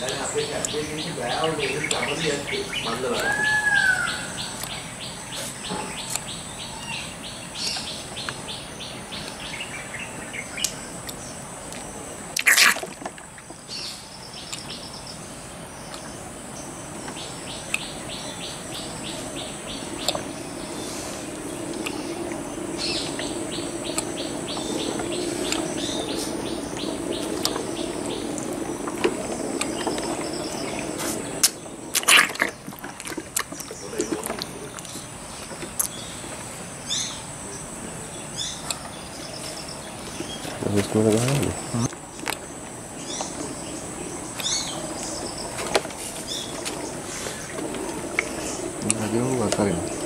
දැන් අපේ කැප්ටන් කෙනෙක් ගෑවුනේ සමලියක් මල්ලවලා Talvez comida agora não. Cadê o Atalho?